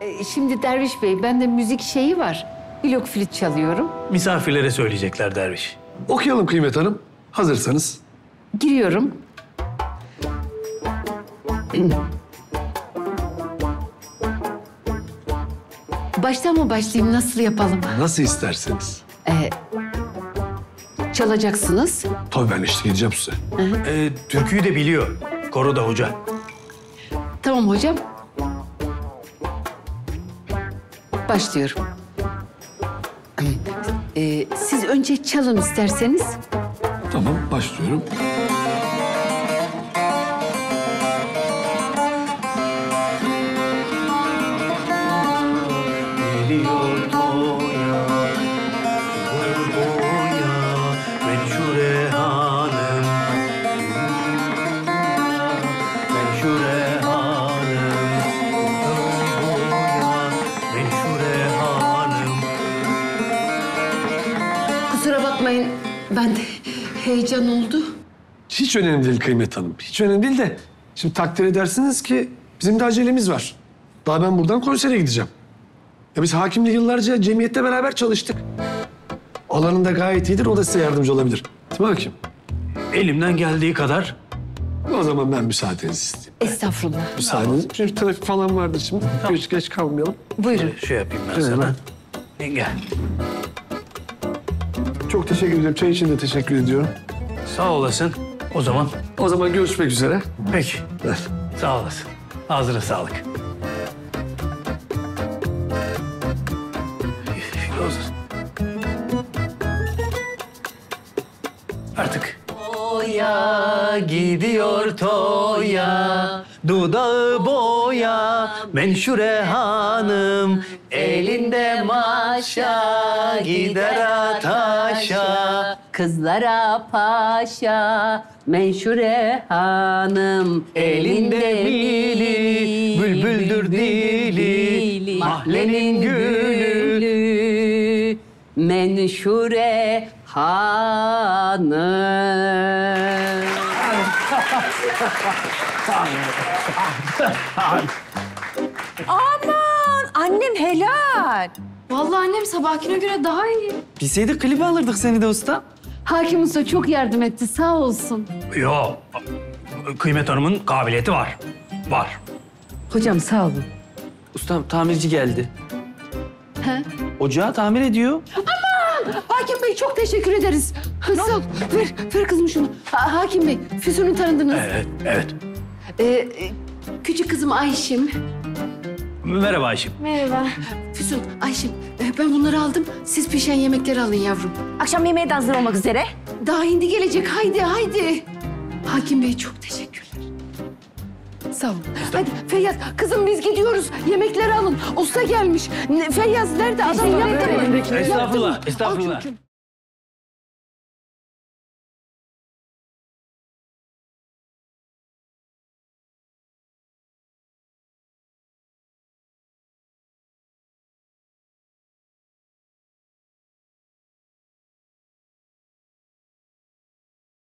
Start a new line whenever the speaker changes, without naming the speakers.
Ee, şimdi Derviş Bey, bende müzik şeyi var. Blok flüt çalıyorum.
Misafirlere söyleyecekler derviş.
Okuyalım Kıymet Hanım. Hazırsanız.
Giriyorum. Baştan mı başlayayım, nasıl yapalım?
Nasıl isterseniz.
Ee, çalacaksınız.
Tabii ben eşlik edeceğim size.
Ee, türküyü de biliyor. Koroda hoca.
Tamam hocam. Başlıyorum. Ee, siz önce çalın isterseniz.
Tamam başlıyorum.
Bakmayın, ben de heyecan oldu.
Hiç önemli değil Kıymet Hanım. Hiç önemli değil de şimdi takdir edersiniz ki bizim de acelemiz var. Daha ben buradan konsere gideceğim. Ya biz hakimle yıllarca cemiyette beraber çalıştık. Alanında gayet iyidir. O da size yardımcı olabilir. Değil mi hakim?
Elimden geldiği kadar
O zaman ben müsaadenizi isteyeyim.
Estağfurullah.
Müsaadeniz. Çünkü trafik falan vardır şimdi. Geç, geç kalmayalım.
Buyurun.
şey yapayım ben
Evet,
sana. Gel.
Çok teşekkür ederim. Çay için de teşekkür ediyorum.
Sağ olasın. O zaman
O zaman görüşmek üzere.
peki.
Evet.
Sağ olasın. Ağzına sağlık. Artık. Gidiyor toya, dudağı boya, menşure hanım, elinde maşa, gider ataşa.
Kızlara paşa, menşure hanım.
Elinde mili, bülbüldür dili, mahallenin gülü.
Menşure hanım.
Aman annem helal.
Vallahi annem sabahkine göre daha iyi.
Bilseydik klibi alırdık seni de usta.
Hakim Usta çok yardım etti, sağ olsun.
Yo, Kıymet Hanım'ın kabiliyeti var. Var.
Hocam sağ olun.
Ustam tamirci geldi.
He?
Ocağı tamir ediyor.
Hakim Bey çok teşekkür ederiz. Ol. Ver, ver kızım şunu. Ha- Hakim Bey, Füsun'u tanıdınız.
Evet, evet.
Ee, e, küçük kızım Ayşim.
Merhaba Ayşim.
Merhaba.
Füsun, Ayşim e, ben bunları aldım. Siz pişen yemekleri alın yavrum.
Akşam yemeğe de hazır olmak üzere.
Daha hindi gelecek. Haydi, haydi. Hakim Bey çok teşekkürler. Sağ olun. Hadi Feyyaz, kızım biz gidiyoruz. Yemekleri alın. Usta gelmiş. Ne- Feyyaz nerede? Adam yaptı mı?
Estağfurullah,
Yaptı mı?
estağfurullah.
Al çocuğum.